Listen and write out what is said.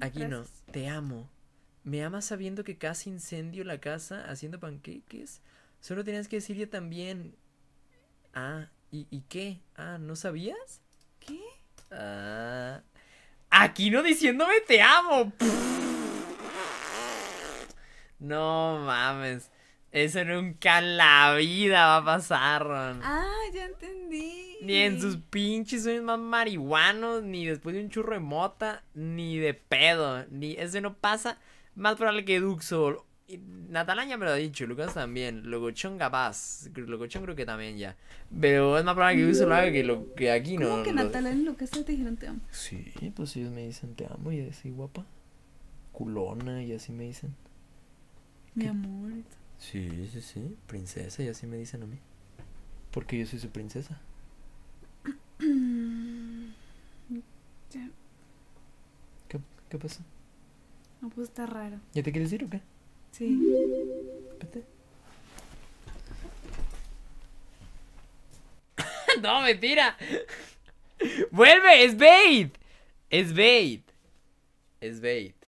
Aquí no. gracias. Te amo. ¿Me amas sabiendo que casi incendio la casa haciendo panqueques? Solo tenías que decir yo también. Ah, ¿y, y qué? Ah, ¿no sabías? ¿Qué? Ah. Aquí no diciéndome te amo. No mames. Eso nunca en la vida va a pasar, Ron. Ah, ya entendí. Ni en sus pinches sueños más marihuanos, ni después de un churro de mota, ni de pedo. Ni eso no pasa. Más probable que Duxo. y Natalán ya me lo ha dicho, Lucas también. Locochón capaz. Locochón creo que también ya. Pero es más probable que Duxo lo haga que, lo, que aquí no. ¿Cómo que lo- Natalia y Lucas te dijeron te amo? Sí, pues ellos me dicen te amo y así guapa. Culona y así me dicen. Mi amor. y todo. Sí, sí, sí. Princesa y así me dicen a mí. Porque yo soy su princesa. ¿Qué, qué pasa? No, pues está raro. ¿Ya te quieres ir o qué? Sí. Vete. no, mentira. Vuelve, es bait. Es bait. Es bait.